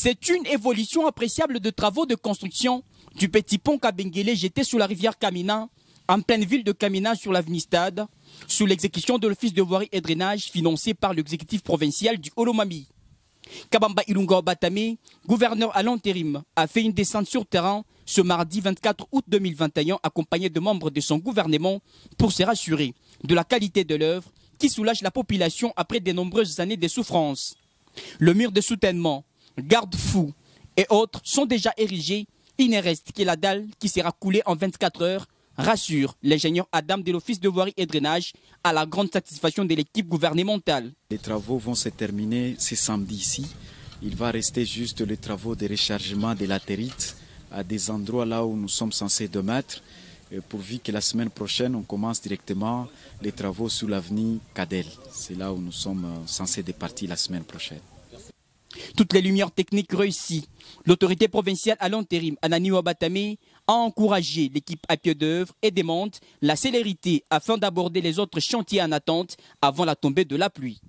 C'est une évolution appréciable de travaux de construction du petit pont Kabengele jeté sous la rivière Kamina, en pleine ville de Kamina sur l'avenue Stade, sous l'exécution de l'Office de voirie et drainage financé par l'exécutif provincial du Olomami. Kabamba Ilunga Batame, gouverneur à l'intérim, a fait une descente sur terrain ce mardi 24 août 2021 accompagné de membres de son gouvernement pour se rassurer de la qualité de l'œuvre qui soulage la population après de nombreuses années de souffrance. Le mur de soutènement, garde-fous et autres sont déjà érigés. Il ne reste que la dalle qui sera coulée en 24 heures rassure l'ingénieur Adam de l'Office de voirie et drainage à la grande satisfaction de l'équipe gouvernementale. Les travaux vont se terminer ce samedi ici. Il va rester juste les travaux de rechargement de latérite à des endroits là où nous sommes censés de mettre, pourvu que la semaine prochaine, on commence directement les travaux sous l'avenue Cadel. C'est là où nous sommes censés départir la semaine prochaine. Toutes les lumières techniques réussies. L'autorité provinciale à l'intérim, Anani Wabatame, a encouragé l'équipe à pied d'œuvre et demande la célérité afin d'aborder les autres chantiers en attente avant la tombée de la pluie.